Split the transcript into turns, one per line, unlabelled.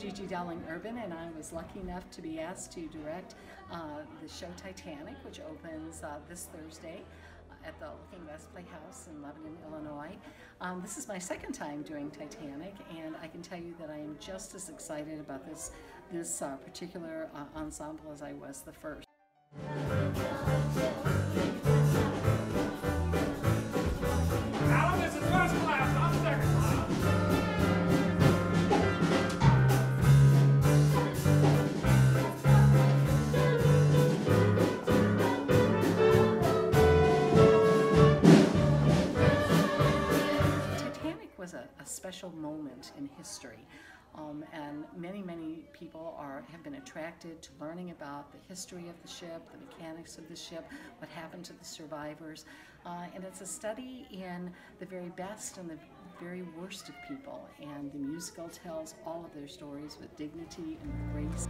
Gigi Dowling Urban, and I was lucky enough to be asked to direct uh, the show Titanic, which opens uh, this Thursday at the Looking Glass Playhouse in Lebanon, Illinois. Um, this is my second time doing Titanic, and I can tell you that I am just as excited about this this uh, particular uh, ensemble as I was the first. Was a, a special moment in history. Um, and many, many people are have been attracted to learning about the history of the ship, the mechanics of the ship, what happened to the survivors. Uh, and it's a study in the very best and the very worst of people. And the musical tells all of their stories with dignity and grace.